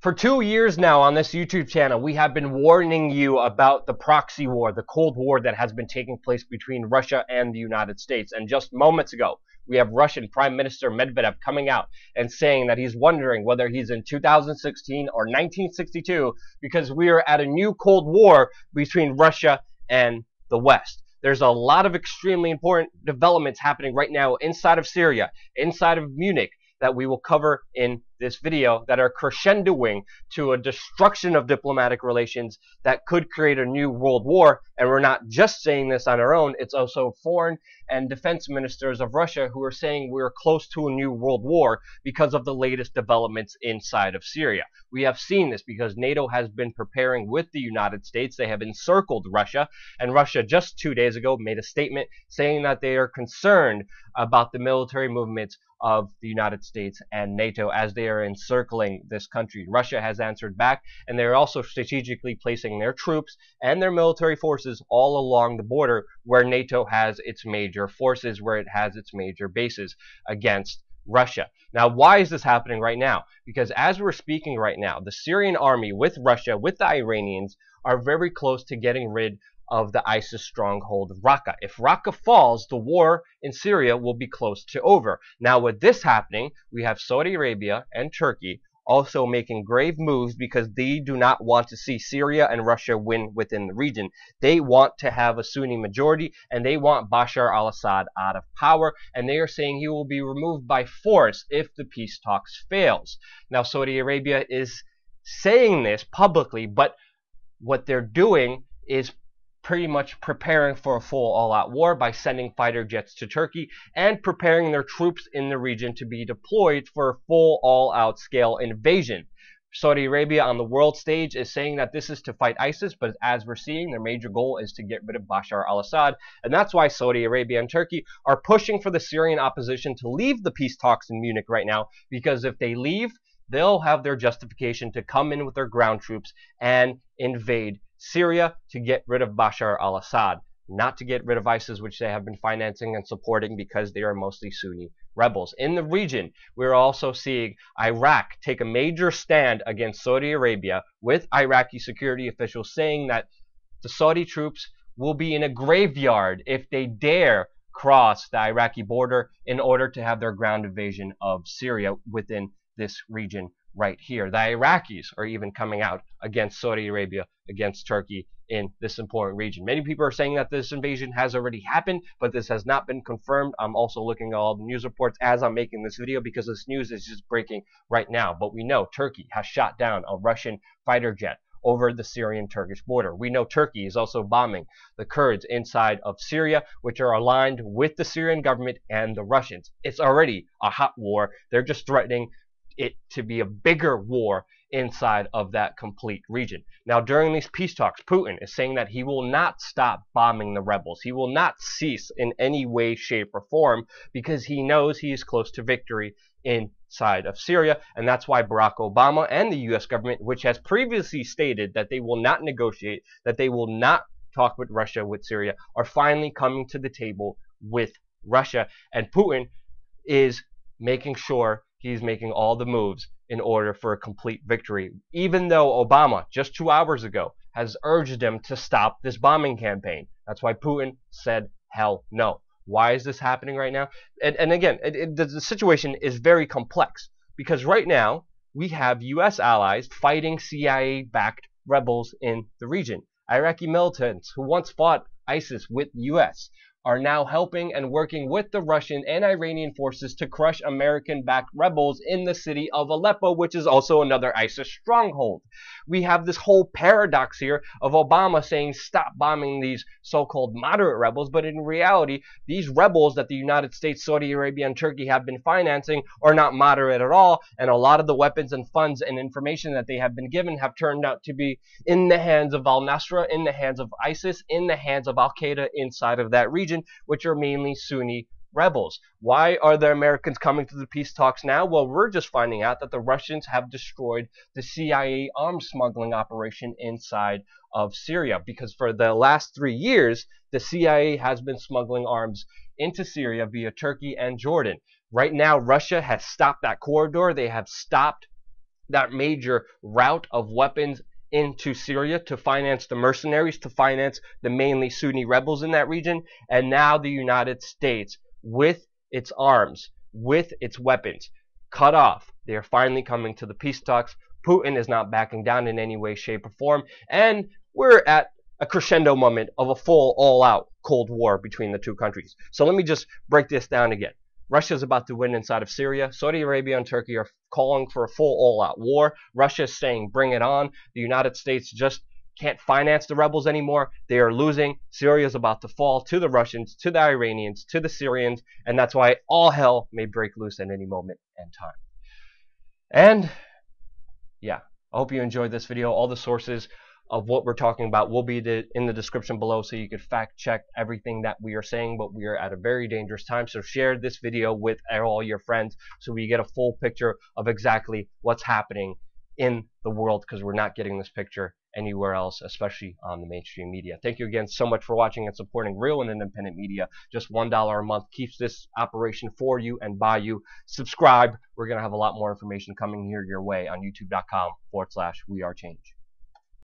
For two years now on this YouTube channel, we have been warning you about the proxy war, the Cold War that has been taking place between Russia and the United States. And just moments ago, we have Russian Prime Minister Medvedev coming out and saying that he's wondering whether he's in 2016 or 1962 because we are at a new Cold War between Russia and the West. There's a lot of extremely important developments happening right now inside of Syria, inside of Munich, that we will cover in this video that are crescendoing to a destruction of diplomatic relations that could create a new world war. And we're not just saying this on our own, it's also foreign and defense ministers of Russia who are saying we're close to a new world war because of the latest developments inside of Syria. We have seen this because NATO has been preparing with the United States. They have encircled Russia, and Russia just two days ago made a statement saying that they are concerned about the military movements of the United States and NATO as they are encircling this country. Russia has answered back, and they're also strategically placing their troops and their military forces all along the border where NATO has its major forces, where it has its major bases against Russia. Now, why is this happening right now? Because as we're speaking right now, the Syrian army with Russia, with the Iranians, are very close to getting rid of the ISIS stronghold Raqqa. If Raqqa falls, the war in Syria will be close to over. Now, with this happening, we have Saudi Arabia and Turkey also making grave moves because they do not want to see Syria and Russia win within the region. They want to have a Sunni majority and they want Bashar al-Assad out of power and they are saying he will be removed by force if the peace talks fails. Now Saudi Arabia is saying this publicly, but what they're doing is pretty much preparing for a full all-out war by sending fighter jets to Turkey and preparing their troops in the region to be deployed for a full all-out scale invasion. Saudi Arabia on the world stage is saying that this is to fight ISIS, but as we're seeing, their major goal is to get rid of Bashar al-Assad, and that's why Saudi Arabia and Turkey are pushing for the Syrian opposition to leave the peace talks in Munich right now, because if they leave, they'll have their justification to come in with their ground troops and invade Syria to get rid of Bashar al-Assad, not to get rid of ISIS, which they have been financing and supporting because they are mostly Sunni rebels. In the region, we're also seeing Iraq take a major stand against Saudi Arabia with Iraqi security officials saying that the Saudi troops will be in a graveyard if they dare cross the Iraqi border in order to have their ground invasion of Syria within this region right here. The Iraqis are even coming out against Saudi Arabia, against Turkey in this important region. Many people are saying that this invasion has already happened, but this has not been confirmed. I'm also looking at all the news reports as I'm making this video because this news is just breaking right now. But we know Turkey has shot down a Russian fighter jet over the Syrian-Turkish border. We know Turkey is also bombing the Kurds inside of Syria, which are aligned with the Syrian government and the Russians. It's already a hot war. They're just threatening it to be a bigger war inside of that complete region. Now, during these peace talks, Putin is saying that he will not stop bombing the rebels. He will not cease in any way, shape, or form because he knows he is close to victory inside of Syria. And that's why Barack Obama and the U.S. government, which has previously stated that they will not negotiate, that they will not talk with Russia, with Syria, are finally coming to the table with Russia. And Putin is making sure he's making all the moves in order for a complete victory, even though Obama, just two hours ago, has urged him to stop this bombing campaign. That's why Putin said, hell no. Why is this happening right now? And, and again, it, it, the situation is very complex because right now we have U.S. allies fighting CIA-backed rebels in the region. Iraqi militants who once fought ISIS with U.S are now helping and working with the Russian and Iranian forces to crush American-backed rebels in the city of Aleppo, which is also another ISIS stronghold. We have this whole paradox here of Obama saying stop bombing these so-called moderate rebels, but in reality, these rebels that the United States, Saudi Arabia, and Turkey have been financing are not moderate at all, and a lot of the weapons and funds and information that they have been given have turned out to be in the hands of al-Nusra, in the hands of ISIS, in the hands of al-Qaeda inside of that region region, which are mainly Sunni rebels. Why are the Americans coming to the peace talks now? Well, we're just finding out that the Russians have destroyed the CIA arms smuggling operation inside of Syria because for the last three years, the CIA has been smuggling arms into Syria via Turkey and Jordan. Right now, Russia has stopped that corridor. They have stopped that major route of weapons into Syria to finance the mercenaries, to finance the mainly Sunni rebels in that region. And now the United States, with its arms, with its weapons, cut off. They are finally coming to the peace talks. Putin is not backing down in any way, shape, or form. And we're at a crescendo moment of a full, all out Cold War between the two countries. So let me just break this down again. Russia is about to win inside of Syria. Saudi Arabia and Turkey are calling for a full all-out war. Russia is saying, bring it on. The United States just can't finance the rebels anymore. They are losing. Syria is about to fall to the Russians, to the Iranians, to the Syrians, and that's why all hell may break loose at any moment and time. And yeah, I hope you enjoyed this video. All the sources of what we're talking about will be in the description below so you can fact check everything that we are saying but we are at a very dangerous time so share this video with all your friends so we get a full picture of exactly what's happening in the world because we're not getting this picture anywhere else, especially on the mainstream media. Thank you again so much for watching and supporting real and independent media. Just $1 a month keeps this operation for you and by you. Subscribe. We're going to have a lot more information coming here your way on youtube.com forward slash we are change.